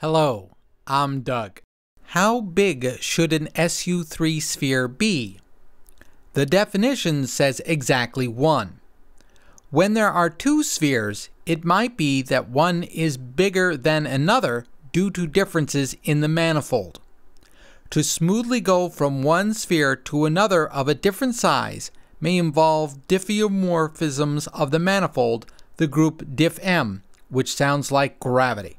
Hello, I'm Doug. How big should an SU3 sphere be? The definition says exactly one. When there are two spheres, it might be that one is bigger than another due to differences in the manifold. To smoothly go from one sphere to another of a different size may involve diffeomorphisms of the manifold, the group diff M, which sounds like gravity.